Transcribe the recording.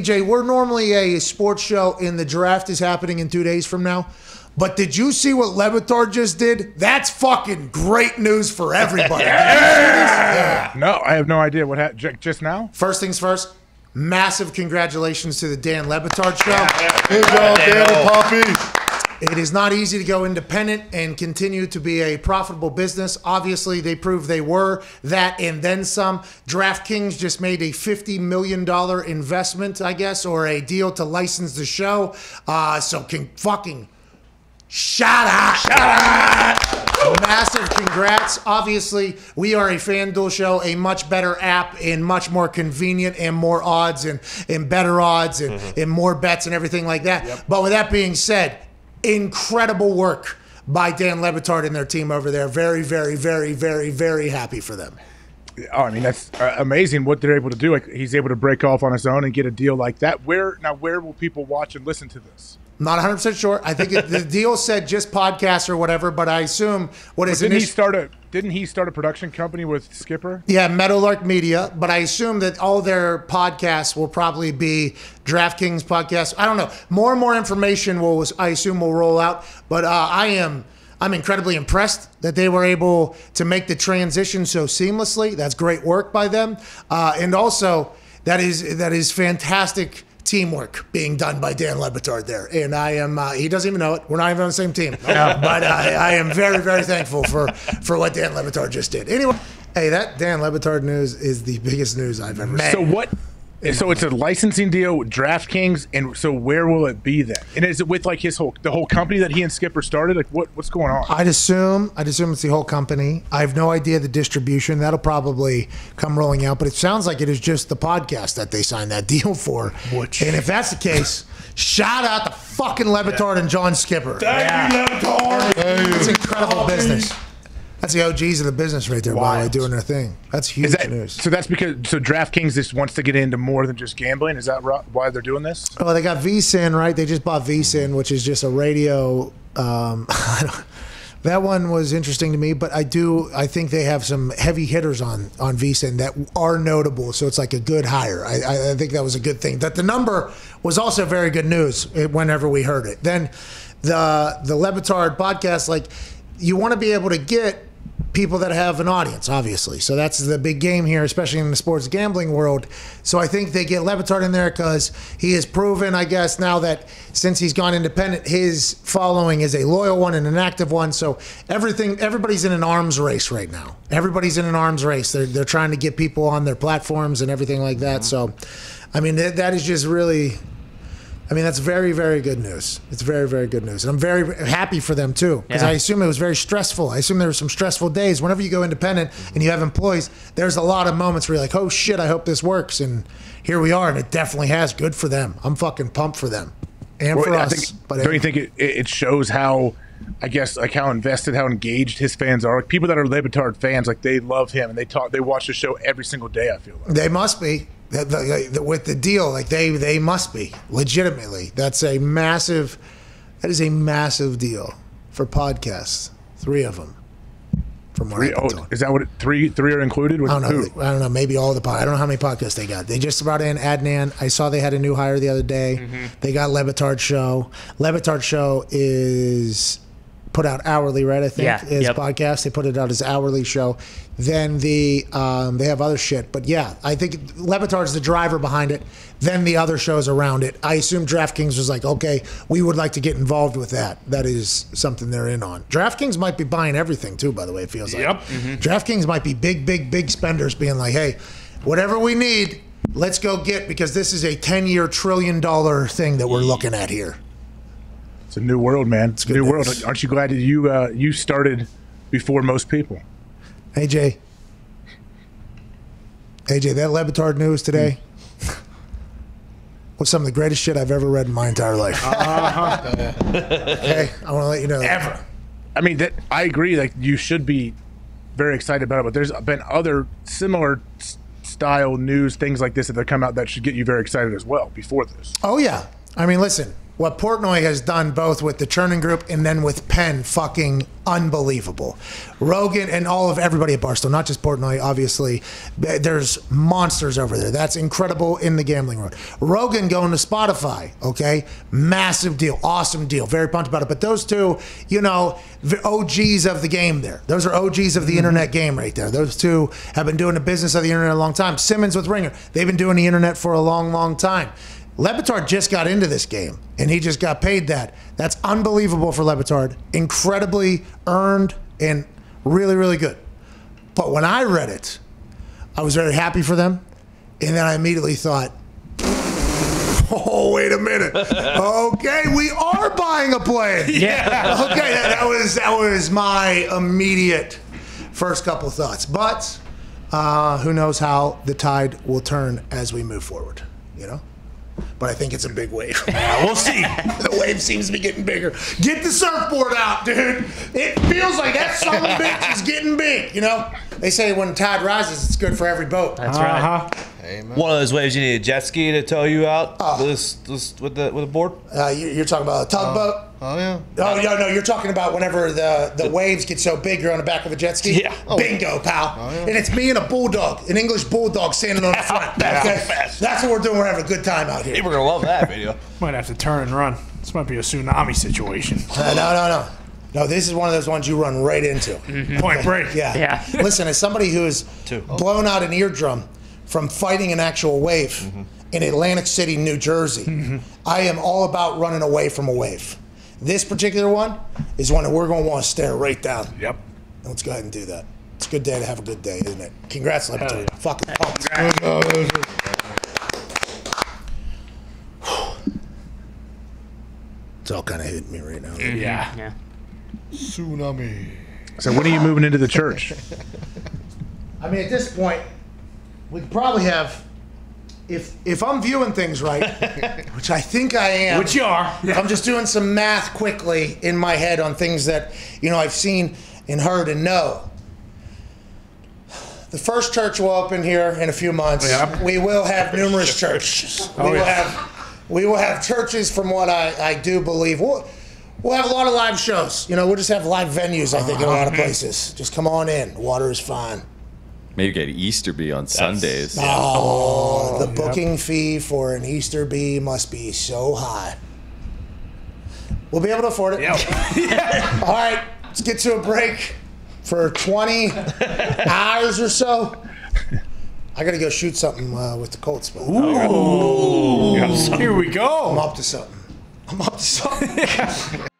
AJ, we're normally a sports show, and the draft is happening in two days from now. But did you see what Le Batard just did? That's fucking great news for everybody. yeah. No, I have no idea what happened just now. First things first, massive congratulations to the Dan Le Batard show. Good job, Dan and Poppy. It is not easy to go independent and continue to be a profitable business. Obviously, they proved they were that and then some. DraftKings just made a $50 million investment, I guess, or a deal to license the show. Uh, so, can fucking shout out. Shout out. Massive congrats. Obviously, we are a FanDuel show, a much better app and much more convenient and more odds and, and better odds and, and more bets and everything like that. But with that being said, incredible work by Dan Le Batard and their team over there. Very, very, very, very, very happy for them. Oh, I mean that's uh, amazing what they're able to do. Like he's able to break off on his own and get a deal like that. Where now? Where will people watch and listen to this? Not 100 percent sure. I think it, the deal said just podcasts or whatever, but I assume what is Didn't he start a Didn't he start a production company with Skipper? Yeah, Meadowlark Media, but I assume that all their podcasts will probably be DraftKings podcasts. I don't know. More and more information will, I assume, will roll out. But uh, I am, I'm incredibly impressed that they were able to make the transition so seamlessly. That's great work by them, uh, and also that is that is fantastic teamwork being done by Dan Le Batard there. And I am, uh, he doesn't even know it. We're not even on the same team. but I, I am very, very thankful for, for what Dan Le Batard just did. Anyway, hey, that Dan Le Batard news is the biggest news I've ever seen. So what? So it's a licensing deal with DraftKings, and so where will it be then? And is it with like his whole the whole company that he and Skipper started? Like what what's going on? I'd assume, I'd assume it's the whole company. I have no idea the distribution. That'll probably come rolling out, but it sounds like it is just the podcast that they signed that deal for. Which- and if that's the case, shout out to fucking Le Batard and John Skipper. Thank you, Le Batard. It's incredible business. That's the OGs of the business right there, by the way, doing their thing. That's huge that news. so? That's because so DraftKings just wants to get into more than just gambling. Is that why they're doing this? Well, they got VSIN, right? They just bought VSIN, which is just a radio. Um, that one was interesting to me, but I do. I think they have some heavy hitters on on VSIN that are notable. So it's like a good hire. I, I, I think that was a good thing. That the number was also very good news eh, whenever we heard it. Then the the Le Batard podcast, like you want to be able to get people that have an audience, obviously. So that's the big game here, especially in the sports gambling world. So I think they get Le Batard in there because he has proven, I guess, now that since he's gone independent, his following is a loyal one and an active one. So everything, everybody's in an arms race right now. Everybody's in an arms race. They're they're trying to get people on their platforms and everything like that. So, I mean, that, that is just really. I mean, that's very, very good news. It's very, very good news. And I'm very happy for them, too, because Yeah. I assume it was very stressful. I assume there were some stressful days. Whenever you go independent and you have employees, there's a lot of moments where you're like, oh, shit, I hope this works. And here we are. And it definitely has. Good for them. I'm fucking pumped for them and for I us. think- but don't you think it, it it shows how, I guess, like how invested, how engaged his fans are? Like people that are Le Batard fans, like they love him and they talk, they watch the show every single day. I feel like. They must be The- the- the- with the deal. Like they they must be legitimately. That's a massive. That is a massive deal for podcasts. Three of them. From what Three, been oh, is that what it, three three are included? With I don't know. who? I don't know. Maybe all the pod. I don't know how many podcasts they got. They just brought in Adnan. I saw they had a new hire the other day. Mm-hmm. They got Le Batard show. Le Batard show is put out hourly, right? I think Yeah, is yep. podcast. They put it out as hourly show. Then the um, they have other shit, but yeah, I think Le Batard's the driver behind it. Then the other shows around it. I assume DraftKings was like, okay, we would like to get involved with that. That is something they're in on. DraftKings might be buying everything too. By the way, it feels like. Yep. DraftKings might be big, big, big spenders being like, hey, whatever we need, let's go get because this is a 10 year trillion dollar thing that we're looking at here. It's a new world, man. It's a new world. Aren't you glad that you uh, you started before most people? Hey, Jay. Hey, Jay, that Le Batard news today was some of the greatest shit I've ever read in my entire life. hey, I want to let you know. that. Ever. I mean, that I agree. Like you should be very excited about it, but there's been other similar style news things like this that have come out that should get you very excited as well. Before this, Oh, yeah. I mean, listen, what Portnoy has done both with the Chernin Group and then with Penn, fucking unbelievable. Rogan and all of everybody at Barstool, not just Portnoy, obviously. There's monsters over there. That's incredible in the gambling world. Rogan going to Spotify, okay? Massive deal, awesome deal. Very pumped about it. But those two, you know, the OGs of the game there. Those are OGs of the mm-hmm. internet game right there. Those two have been doing the business of the internet a long time. Simmons with Ringer, they've been doing the internet for a long, long time. Le Batard just got into this game and he just got paid that. That's unbelievable for Le Batard. Incredibly earned and really, really good. But when I read it, I was very happy for them. And then I immediately thought, oh, wait a minute. Okay, we are buying a plane. Yeah. Okay, that, that was that was my immediate first couple thoughts. But uh, who knows how the tide will turn as we move forward, you know? But I think it's a big wave. we'll see. the wave seems to be getting bigger. Get the surfboard out, dude. It feels like that son of a bitch is getting big. You know, they say when tide rises, it's good for every boat. That's right. Uh-huh. Uh-huh. One of those waves you need a jet ski to tow you out. This, this with the with a board. Uh, you, you're talking about a tugboat. Oh yeah. Oh yeah, no, you're talking about whenever the, the waves get so big, you're on the back of a jet ski. Yeah. Bingo, pal. And it's me and a bulldog, an English bulldog, standing on the front. Okay? That's what we're doing. We're having a good time out here. People are gonna love that video. Might have to turn and run. This might be a tsunami situation. Uh, no, no, no. No, this is one of those ones you run right into. Point break. Yeah. Yeah. Listen, as somebody who's blown out an eardrum from fighting an actual wave mm-hmm. in Atlantic City, New Jersey, mm-hmm. I am all about running away from a wave. This particular one is one that we're going to want to stare right down. Yep. Let's go ahead and do that. It's a good day to have a good day, isn't it? Congrats, Le Batard. yeah. Fucking pumped. It's all kind of hitting me right now. Yeah. Yeah. Tsunami. So when are you moving into the church? I mean, at this point, we probably have, if if I'm viewing things right, which I think I am. Which you are. I'm just doing some math quickly in my head on things that you know I've seen and heard and know. The first church will open here in a few months. Yep. We will have numerous churches. we oh, will yeah. have we will have churches from what I, I do believe. We'll, we'll have a lot of live shows. You know, we'll just have live venues, I think, in a lot of uh-huh. places. Just come on in. Water is fine. Maybe get Easter bee on Sundays. Oh, the booking fee for an Easter bee must be so high. We'll be able to afford it. Yep. All right, let's get to a break for 20 hours or so. I got to go shoot something uh, with the Colts. But Here we go. I'm go. up to something. I'm up to something.